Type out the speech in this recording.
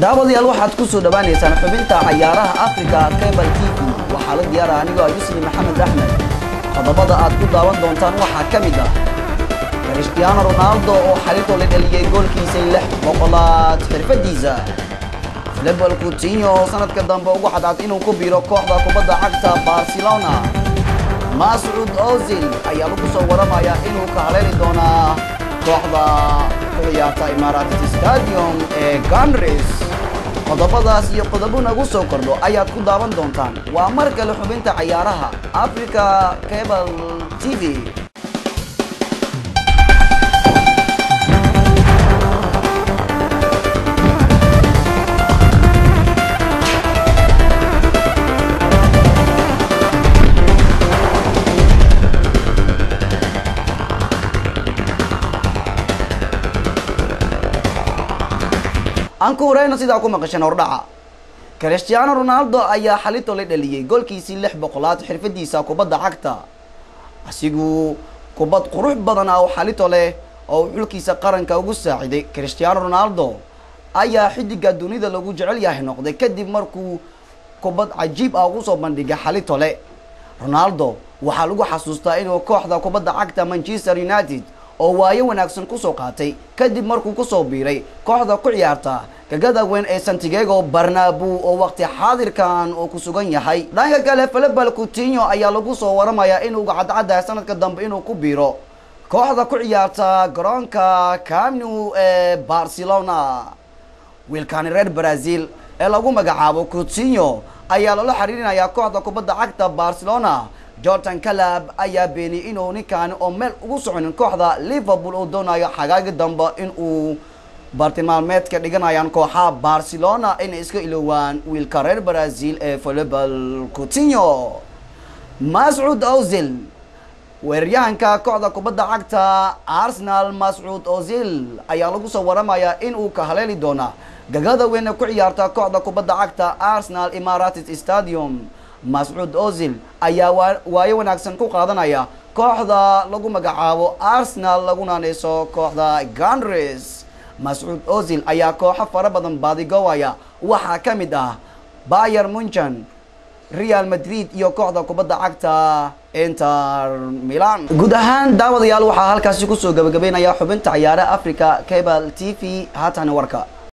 دابضي الوحد كسو دباني سانا فبنتا عيارها أفريكا كيبل كيكو. وحالة ديارة عنيقا يسلي محمد أحمد. فضبضا أدكو داوان دونتان وحا كاميدا كريشتيان رونالدو أو حاليتو لدلية قول كيسي لح مقلات فرفة ديزا. فلبو الكوتينيو سانا تكدام بو وحد عطينو كبيرو كوح داكو بدا عكتا بارسيلونا. ماسعود أوزيل أيالو كسو ورمايا إنو كهليري دونا. كوح داكو ku ciyaarta imaaraat stadium ee ganres. Qodobadaas iyo qodobo nagu soo kordho ayaad ku daawan doontaan. Waa mar kale xubinta cayaaraha africa cable t v aan ku horeyno sidaa ku maqasheen hordhaca. Cristiano ronaldo ayaa xalito la dhaliyey goolkiisii lix boqolaad xirfadiisa kubadda cagta. Asigu kubad qurux badan ah oo xalito leh oo xulkiisa qaranka ugu saaciday. Cristiano ronaldo ayaa xidiga dunida lagu jecel yahay noqday kadib markuu kubad cajiib ah ugu soo bandhigay xalito le ronaldo waxaa lagu xasuustaa inuu kooxda kubadda cagta manchester united oo waayo wanaagsan ku soo qaatay kadib markuu ku soo biiray kooxda ku ciyaarta gagada weyn ee santiago barnabu oo waqti xaadirkan uu ku sugan yahay. Dhanka kale filibal coutinho ayaa lagu soo waramayaa inuu cadcadahay sanadka dambe inuu ku biiro. Kooxda ku ciyaarta garoonka camnu ee barcelona wiilkani reer brazil ee lagu magacaabo coutinho ayaa loola xiriirinayaa kooxda kubadda cagta barcelona jordan calab ayaa beeniyey inuu ninkaani oo meel ugu soconin kooxda liverpool uu doonayo xagaagi dambe in uu bartilmaalmeedka dhiganayaan kooxaha barcelona inay iska ilowaan wiilka reer brazil ee filibal coutinho. Mascuud ozil weeraryahanka kooxda kubadda cagta arsenal mascuud ozil ayaa lagu soo waramayaa in uu ka haleeli doona. Gagada weyn ku ciyaarta kooxda kubadda cagta arsenal imaratis stadium mascuud ozil ayaa waayo wanaagsan ku qaadanaya kooxda lagu magacaabo arsenal lagu naaneyso kooxda ganres mascuud ozil ayaa kooxo fara badan baadigowaya waxaa ka mid ah bayer munchen real madrid iyo kooxda kubadda cagta inter milan. Guud ahaan daawadayaal waxaa halkaasi ku soo gabagabeynaya xubinta ciyaaraha africa cable t v. Haatan warka